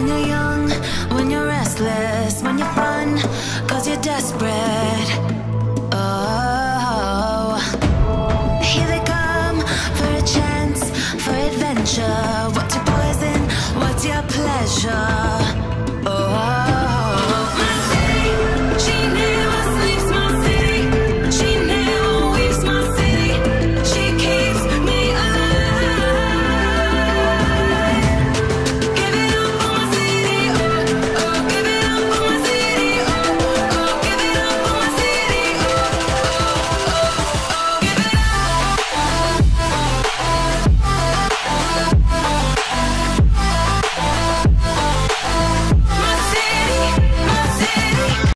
When you're young, when you're restless, when you're fun, cause you're desperate. Oh, here they come for a chance, for adventure. What's your poison? What's your pleasure?